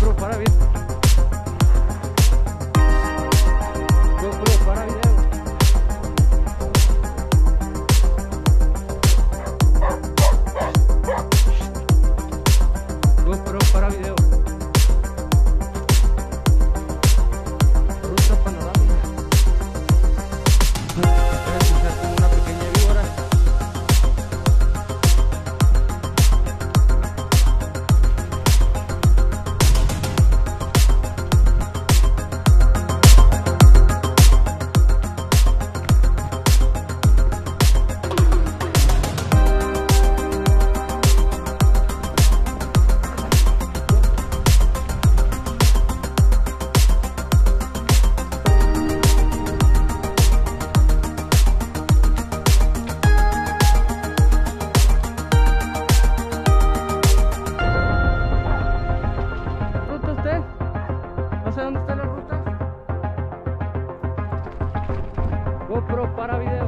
Bro, para bien. Bro, para bien. Para video. Ruta panorámica. GoPro para video.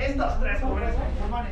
Estas tres jóvenes conforman